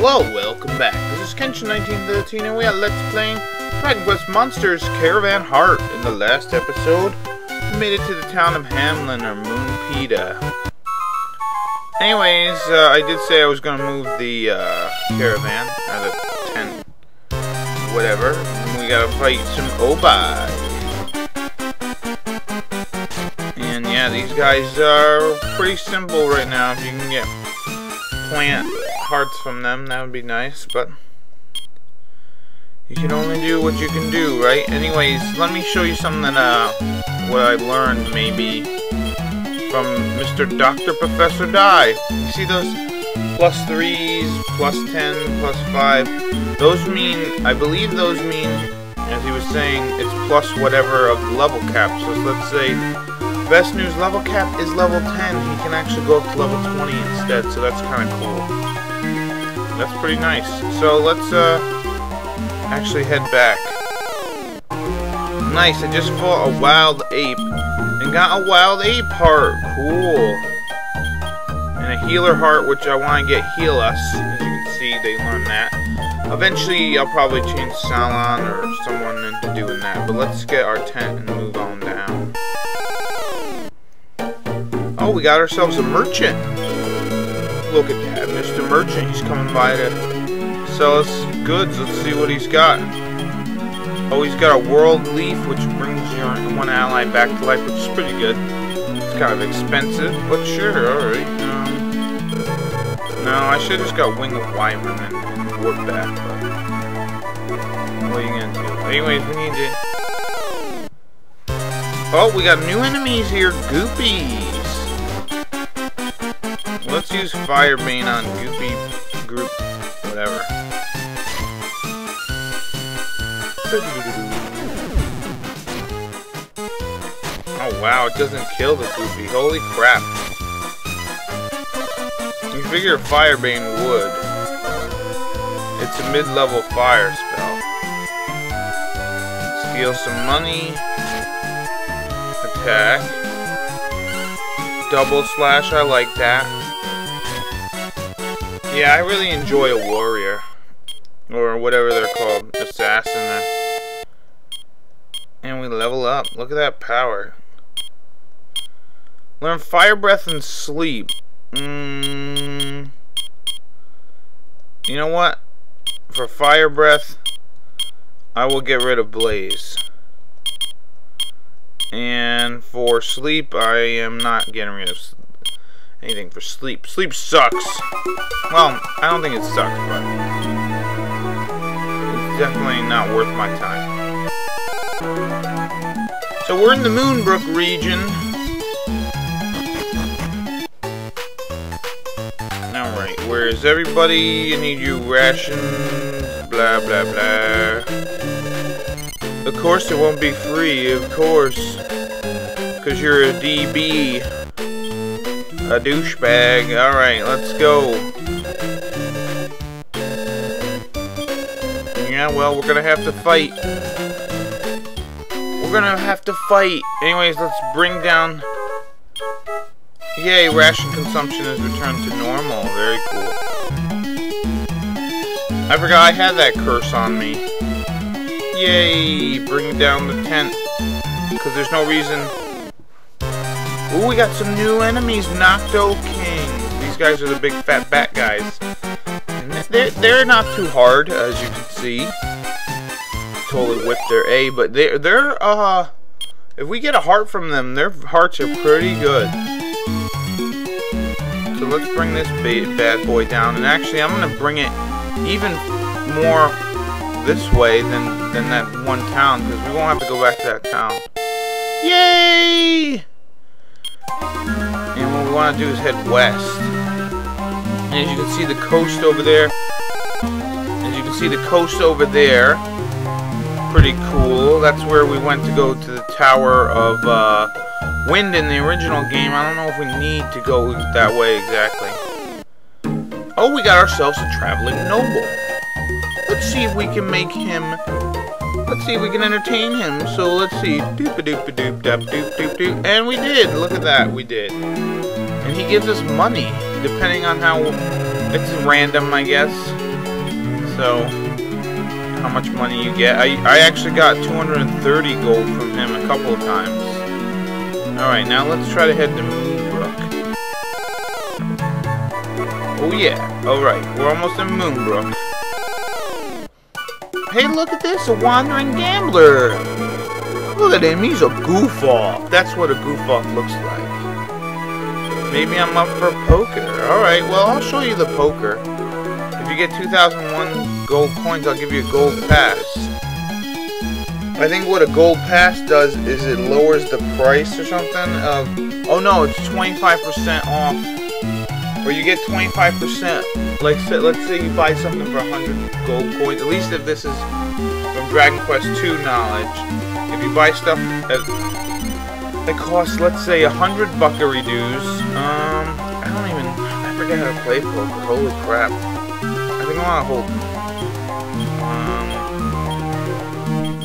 Hello, welcome back. This is Kenshin1913 and we are Let's Playing Dragon Quest Monsters Caravan Heart. In the last episode, we made it to the town of Hamlin or Moonpeta. Anyways, uh, I did say I was going to move the uh, caravan, or the tent, whatever. We gotta fight some Obai. And yeah, these guys are pretty simple right now. If you can get plant hearts from them, that would be nice, but you can only do what you can do, right? Anyways, let me show you something that, uh, what I learned, maybe, from Mr. Dr. Professor Die. You see those plus threes, plus ten, plus five? Those mean, I believe those mean, as he was saying, it's plus whatever of level cap. So let's say Best news, level cap is level 10. He can actually go up to level 20 instead, so that's kind of cool. That's pretty nice. So let's uh, actually head back. Nice, I just fought a wild ape and got a wild ape heart. Cool. And a healer heart, which I want to get heal us. As you can see, they learned that. Eventually, I'll probably change Slalon or someone into doing that. But let's get our tent and move on down. Oh, we got ourselves a merchant. At. Merchant. He's coming by to sell us goods. Let's see what he's got. Oh, he's got a world leaf, which brings your one ally back to life, which is pretty good. It's kind of expensive, but sure, alright. Um, no, I should have just got Wing of Wyvern and warp back, but what are you gonna do? Anyways, we need to... Oh, we got new enemies here, Goopies! Let's use Fire Firebane on Goopy Group, whatever. Oh wow, it doesn't kill the Goopy. Holy crap. You figure Fire Firebane would. It's a mid-level fire spell. Steal some money. Attack. Double slash, I like that. Yeah, I really enjoy a warrior. Or whatever they're called. Assassin. And we level up. Look at that power. Learn fire breath and sleep. Mm. You know what? For fire breath, I will get rid of blaze. And for sleep, I am not getting rid of anything for sleep. Sleep sucks. Well, I don't think it sucks, but it's definitely not worth my time. So we're in the Moonbrooke region. Alright, where is everybody? I need you rations, blah blah blah. Of course it won't be free, of course. Because you're a DB. A douchebag. Alright, let's go. Yeah, well, we're gonna have to fight. We're gonna have to fight. Anyways, let's bring down... Yay, ration consumption has returned to normal. Very cool. I forgot I had that curse on me. Yay, bring down the tent. Because there's no reason Ooh, we got some new enemies, Nocto King. These guys are the big fat bat guys. And they're, they're not too hard, as you can see. Totally whipped their A, but they're, they're, uh... If we get a heart from them, their hearts are pretty good. So let's bring this bad boy down. And actually, I'm going to bring it even more this way than, than that one town, because we won't have to go back to that town. Yay! Want to do is head west. And as you can see the coast over there, as you can see the coast over there, pretty cool. That's where we went to go to the Tower of uh, Wind in the original game. I don't know if we need to go that way exactly. Oh, we got ourselves a traveling noble. Let's see if we can make him Let's see if we can entertain him. So let's see. Doop a doop a doop dap doop doop doop. And we did. Look at that. We did. He gives us money, depending on how it's random, I guess. So, how much money you get. I, I actually got 230 gold from him a couple of times. Alright, now let's try to head to Moonbrooke. Oh yeah, alright, we're almost in Moonbrooke. Hey, look at this, a wandering gambler! Look at him, he's a goof-off. That's what a goof-off looks like. Maybe I'm up for poker. Alright, well, I'll show you the poker. If you get 2001 gold coins, I'll give you a gold pass. I think what a gold pass does is it lowers the price or something of... Oh no, it's 25% off. Or you get 25%. Like, let's say you buy something for 100 gold coins. At least if this is from Dragon Quest II knowledge. If you buy stuff at, that costs, let's say, a 100 buckaroos, um, I don't even... I forget how to play poker. Holy crap I think I want to hold um,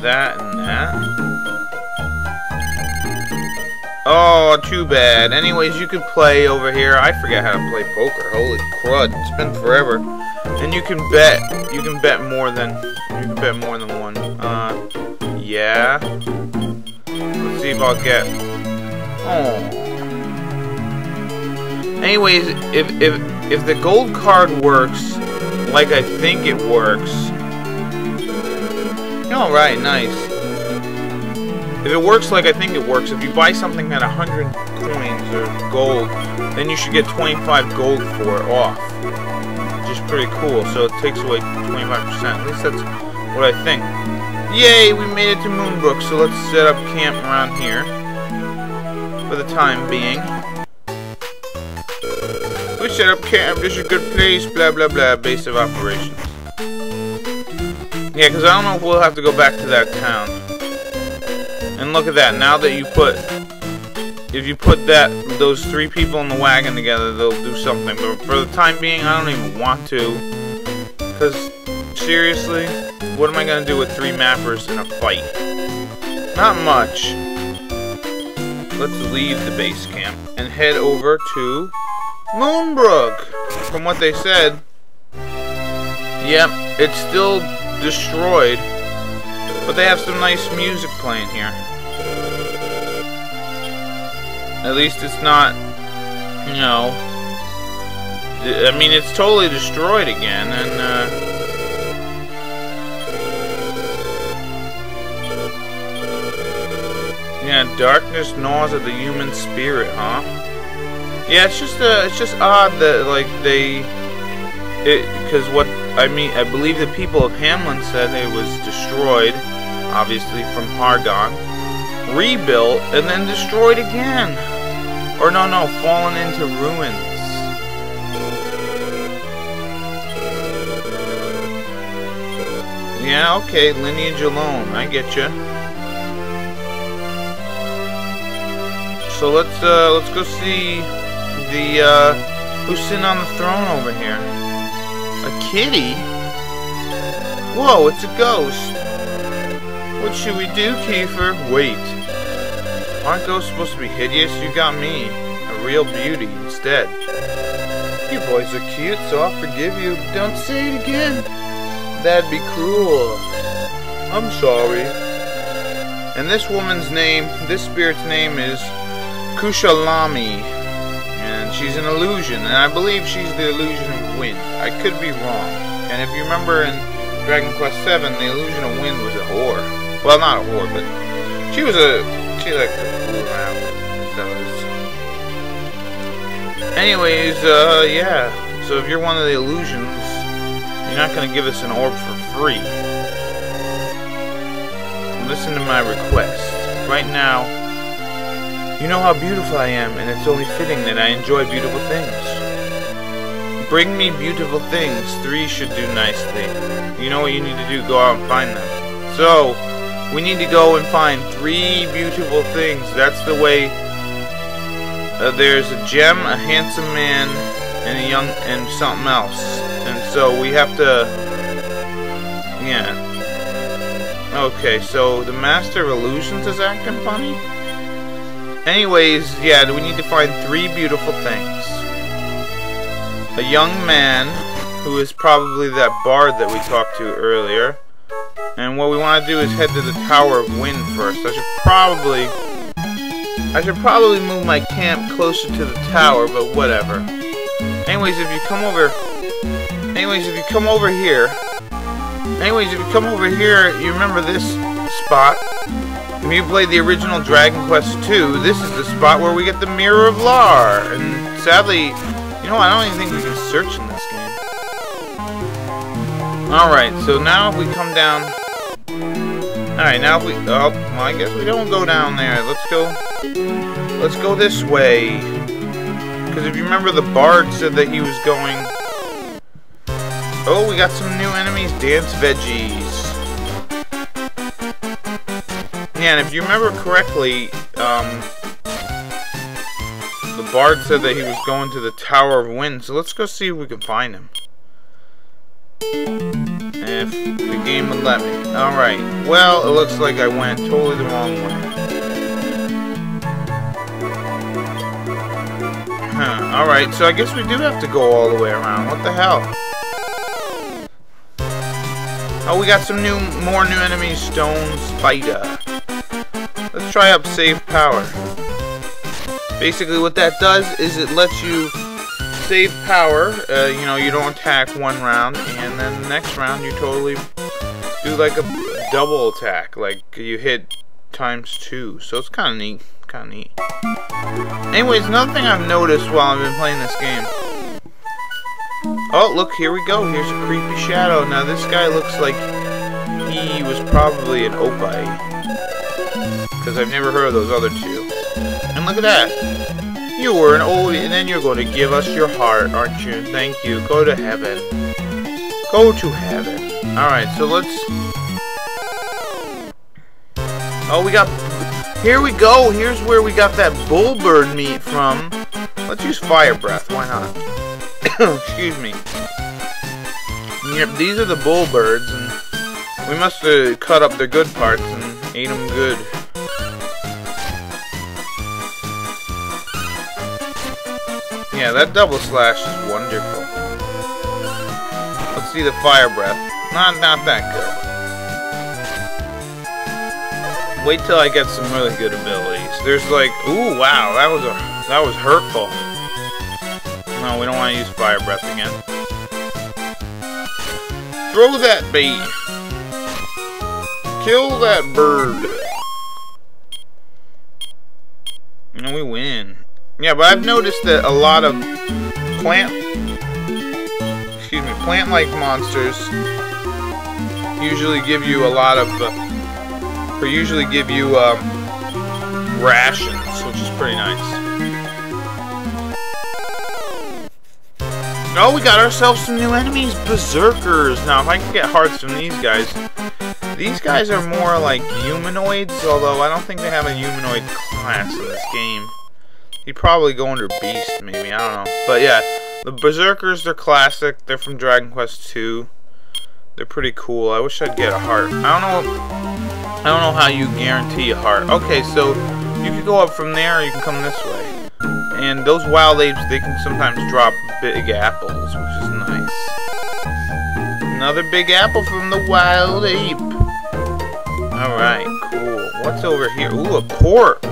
that and that. Oh, too bad. Anyways, you could play over here. I forget how to play poker. Holy crud. It's been forever. And you can bet. You can bet more than... You can bet more than one. Uh, yeah. Let's see if I'll get... Oh. Anyways, if, if, if the gold card works, like I think it works. Alright, nice. If it works like I think it works, if you buy something at 100 coins or gold, then you should get 25 gold for it off. Which is pretty cool, so it takes away 25%. At least that's what I think. Yay, we made it to Moonbrooke, so let's set up camp around here. For the time being We set up camp. This is a good place. Blah, blah, blah. Base of operations. Yeah, because I don't know if we'll have to go back to that town. And look at that. Now that you put... If you put that, those three people in the wagon together, they'll do something. But for the time being, I don't even want to. Because, seriously, what am I going to do with three mappers in a fight? Not much. Let's leave the base camp and head over to Moonbrooke! From what they said. Yep, it's still destroyed. But they have some nice music playing here. At least it's not, you know... I mean, it's totally destroyed again, and, uh... Yeah, darkness gnaws at the human spirit, huh? Yeah, it's just uh, it's just odd that like they, it because what I mean I believe the people of Hamlin said it was destroyed, obviously from Hargon, rebuilt and then destroyed again, or no no fallen into ruins. Yeah, okay, lineage alone, I get you. So let's uh, let's go see the, uh, who's sitting on the throne over here? A kitty? Whoa, it's a ghost. What should we do, Kiefer? Wait. Aren't ghosts supposed to be hideous? You got me. A real beauty instead. You boys are cute, so I'll forgive you. Don't say it again. That'd be cruel. I'm sorry. And this woman's name, this spirit's name is Kushalami And she's an illusion, and I believe she's the illusion of wind. I could be wrong. And if you remember in Dragon Quest VII, the illusion of wind was a whore. Well, not a whore, but she was a she liked to fool around. Anyways, uh, yeah. So if you're one of the illusions, you're not gonna give us an orb for free. Listen to my request. Right now, you know how beautiful I am, and it's only fitting that I enjoy beautiful things. Bring me beautiful things. Three should do nicely. You know what you need to do? Go out and find them. So, we need to go and find three beautiful things. That's the way. Uh, there's a gem, a handsome man, and a young, and something else. And so we have to. Yeah. Okay, so the Master of Illusions is acting funny? Anyways, yeah, we need to find three beautiful things. A young man, who is probably that bard that we talked to earlier. And what we want to do is head to the Tower of Wind first. I should probably... I should probably move my camp closer to the tower, but whatever. Anyways, if you come over... Anyways, if you come over here... Anyways, if you come over here, you remember this spot. If you played the original Dragon Quest II, this is the spot where we get the Mirror of Lar. And sadly, you know, I don't even think we can search in this game. Alright, so now if we come down... Alright, now if we... Oh, well, I guess we don't go down there. Let's go... Let's go this way. Because if you remember, the Bard said that he was going... Oh, we got some new enemies. Dance Veggies. Yeah, and if you remember correctly, um... The Bard said that he was going to the Tower of Wind, so let's go see if we can find him. If the game would let me. Alright, well, it looks like I went totally the wrong way. Huh, alright, so I guess we do have to go all the way around. What the hell? Oh, we got some new, more new enemies. Stone Spider. Let's try up Save Power. Basically what that does is it lets you save power, uh, you know, you don't attack one round, and then the next round you totally do like a double attack, like you hit times two. So it's kind of neat, kind of neat. Anyways, another thing I've noticed while I've been playing this game. Oh, look, here we go. Here's a creepy shadow. Now this guy looks like he was probably an Opie. Because I've never heard of those other two. And look at that. You were an old, and then you're going to give us your heart, aren't you? Thank you. Go to heaven. Go to heaven. Alright, so let's... Oh, we got... Here we go. Here's where we got that bullbird meat from. Let's use fire breath. Why not? Excuse me. Yep, these are the bullbirds, and we must have cut up the good parts and ate them good. Yeah, that double slash is wonderful. Let's see the fire breath. Not not that good. Wait till I get some really good abilities. There's like, ooh, wow, that was a that was hurtful. No, we don't want to use fire breath again. Throw that bee. Kill that bird. And we win. Yeah, but I've noticed that a lot of plant, excuse me, plant-like monsters usually give you a lot of, uh, or usually give you um, rations, which is pretty nice. Oh, we got ourselves some new enemies, Berserkers. Now, if I can get hearts from these guys, these guys are more like humanoids, although I don't think they have a humanoid class in this game. He'd probably go under Beast, maybe. I don't know. But yeah, the Berserkers, they're classic. They're from Dragon Quest II. They're pretty cool. I wish I'd get a heart. I don't know. I don't know how you guarantee a heart. Okay, so you can go up from there, or you can come this way. And those wild apes, they can sometimes drop big apples, which is nice. Another big apple from the wild ape. Alright, cool. What's over here? Ooh, a port.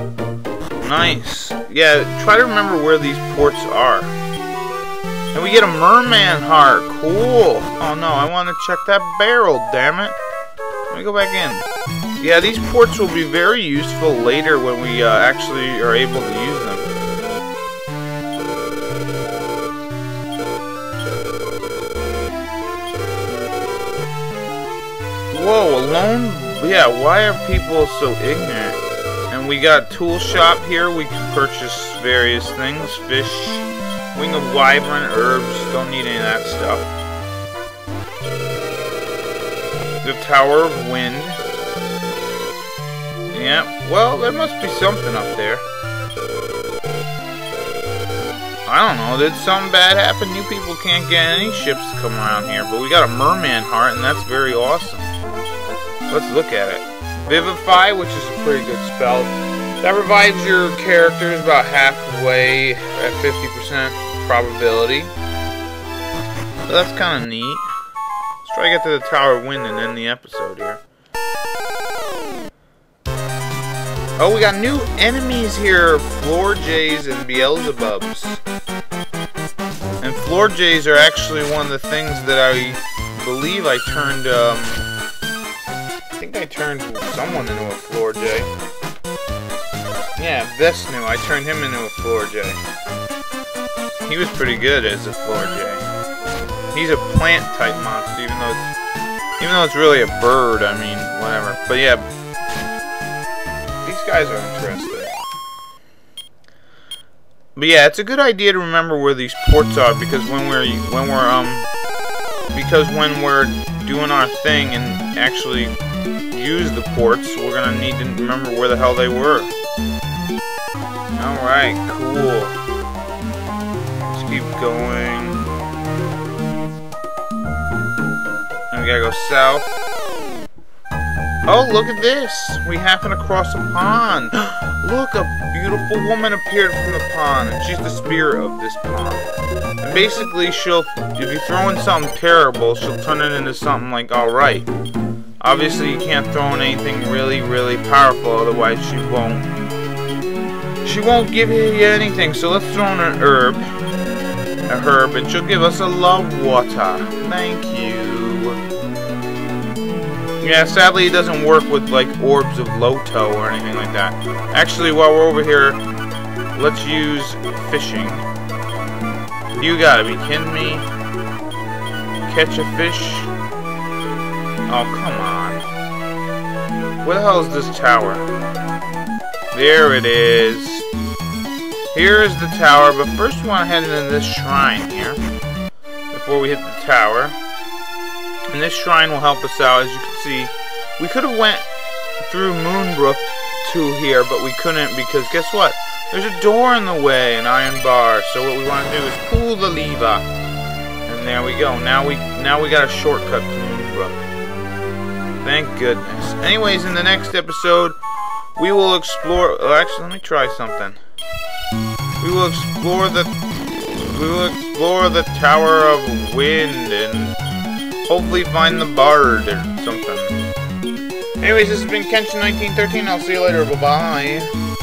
Nice. Yeah, try to remember where these ports are. And we get a merman heart. Cool. Oh no, I want to check that barrel, damn it. Let me go back in. Yeah, these ports will be very useful later when we uh, actually are able to use them. Whoa, alone? Yeah, why are people so ignorant? And we got tool shop here. We can purchase various things. Fish, wing of wyvern, herbs. Don't need any of that stuff. The Tower of Wind. Yeah, well, there must be something up there. I don't know, did something bad happen? You people can't get any ships to come around here, but we got a merman heart, and that's very awesome. Let's look at it. Vivify, which is a pretty good spell. That revives your characters about halfway at 50% probability. So that's kind of neat. Let's try to get to the Tower Wind and end the episode here. Oh, we got new enemies here. Florajays and Beelzebubs. And Florajays are actually one of the things that I believe I turned, um... I think I turned someone into a Florajay. Yeah, Venasu. I turned him into a Florajay. He was pretty good as a Florajay. He's a plant type monster, even though it's, even though it's really a bird. I mean, whatever. But yeah, these guys are interesting. But yeah, it's a good idea to remember where these ports are because when we're when we're um because when we're doing our thing and actually use the ports, we're gonna need to remember where the hell they were. Alright, cool. Let's keep going. And we gotta go south. Oh, look at this! We happen to cross a pond. look, a beautiful woman appeared from the pond, and she's the spirit of this pond. And basically, she'll, if you throw in something terrible, she'll turn it into something like alright. Obviously, you can't throw in anything really, really powerful, otherwise she won't. She won't give you anything, so let's throw in an herb. A herb, and she'll give us a love water. Thank you. Yeah, sadly it doesn't work with like orbs of Loto or anything like that. Actually, while we're over here, let's use fishing. You gotta be kidding me. Catch a fish? Oh, come on. Where the hell is this tower? There it is. Here is the tower, but first we want to head into this shrine here. Before we hit the tower. And this shrine will help us out, as you can see. We could have went through Moonbrooke to here, but we couldn't because guess what? There's a door in the way, an iron bar. So what we want to do is pull the lever. And there we go. Now we now we got a shortcut to Moonbrooke. Thank goodness. Anyways, in the next episode, we will explore. Oh, actually, let me try something. We will explore the. We will explore the Tower of Wind and hopefully find the Bard or something. Anyways, this has been Kenshin1913. I'll see you later. Bye-bye.